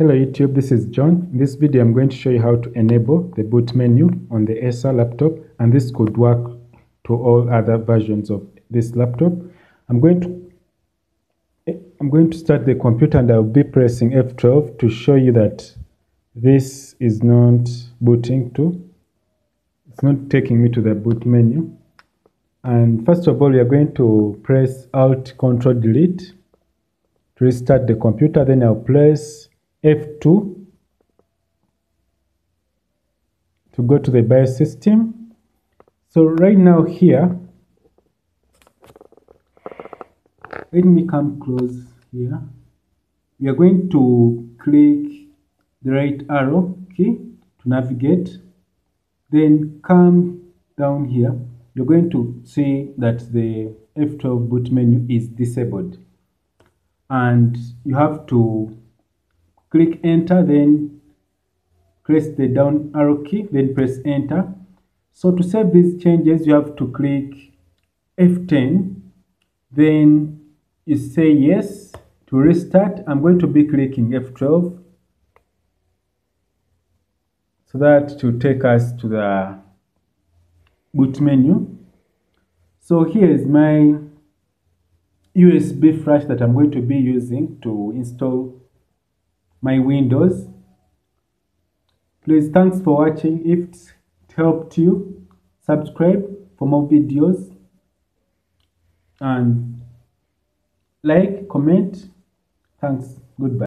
Hello YouTube, this is John. In this video I'm going to show you how to enable the boot menu on the Acer laptop and this could work to all other versions of this laptop. I'm going to I'm going to start the computer and I'll be pressing F12 to show you that this is not booting to it's not taking me to the boot menu. And first of all, we are going to press Alt Control Delete to restart the computer. Then I'll press F2 to go to the BIOS system. So right now here, let me come close here. We are going to click the right arrow key to navigate. Then come down here. You're going to see that the F12 boot menu is disabled. And you have to click enter then press the down arrow key then press enter. So to save these changes you have to click F10 then you say yes to restart. I'm going to be clicking F12 so that to take us to the boot menu. So here is my USB flash that I'm going to be using to install my windows. Please thanks for watching. If it helped you subscribe for more videos. And like comment. Thanks. Goodbye